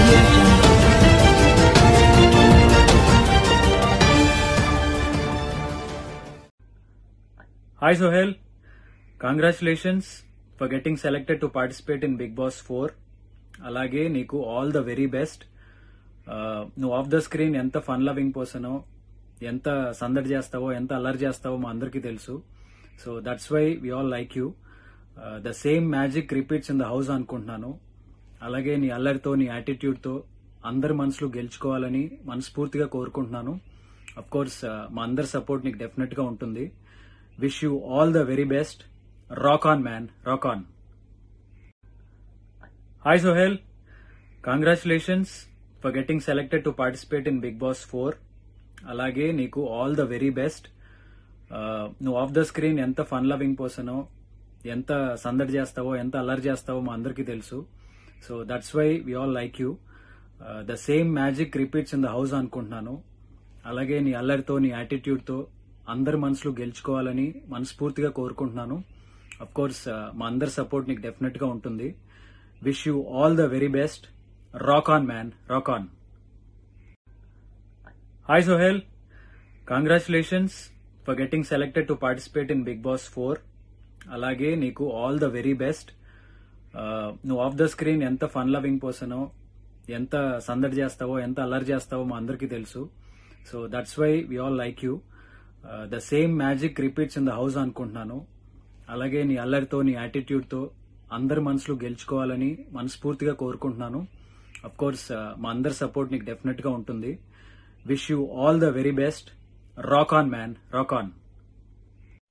Hi jungle. Hi Sohail, congratulations for getting selected to participate in Big Boss 4. అలాగే నీకు all the very best నువ్వు off the screen ఎంత fun loving పర్సనో ఎంత సందడి చేస్తావో ఎంత అల్లరి చేస్తావో మా అందరికీ తెలుసు so that's why we all like you the same magic repeats in the house అనుకుంటున్నాను అలాగే నీ అల్లరితో నీ యాటిట్యూడ్తో అందరి మనసులు గెలుచుకోవాలని మనస్ఫూర్తిగా కోరుకుంటున్నాను. అఫ్ కోర్స్ uh, మా అందరి సపోర్ట్ నీకు డెఫినెట్గా ఉంటుంది. Wish you all the very best rock on man rock on hi Sohel congratulations for getting selected to participate in Bigg Boss four అలాగే నీకు ఆల్ ద వెరీ బెస్ట్ నువ్వు off the screen ఎంత fun loving పర్సనో ఎంత సందడి చేస్తావో ఎంత అల్లరి చేస్తావో మా అందరికీ తెలుసు. So that's why we all like you the same magic repeats in the house అనుకుంటున్నాను. అలాగే నీ అల్లరితో నీ యాటిట్యూడ్తో అందరి మనసులు గెలుచుకోవాలని మనస్ఫూర్తిగా కోరుకుంటున్నాను. అఫ్ కోర్స్ మా అందరి సపోర్ట్ నీకు డెఫినెట్గా ఉంటుంది. Wish you all the very best rock on man rock on hi Sohel congratulations for getting selected to participate in Bigg Boss four అలాగే నీకు ఆల్ ద వెరీ బెస్ట్ నువ్వు ఆఫ్ ద స్క్రీన్ ఎంత fun loving పర్సనో ఎంత సందడి చేస్తావో ఎంత అల్లరి చేస్తావో మా అందరికీ తెలుసు. So that's why we all like you the same magic repeats in the house అనుకుంటున్నాను. అలాగే నీ అల్లరితో నీ యాటిట్యూడ్తో అందరి మనసులు గెలుచుకోవాలని మనస్ఫూర్తిగా కోరుకుంటున్నాను. అఫ్ కోర్స్ మా అందరి సపోర్ట్ నీకు డెఫినెట్గా ఉంటుంది. Wish you all the very best rock on man rock on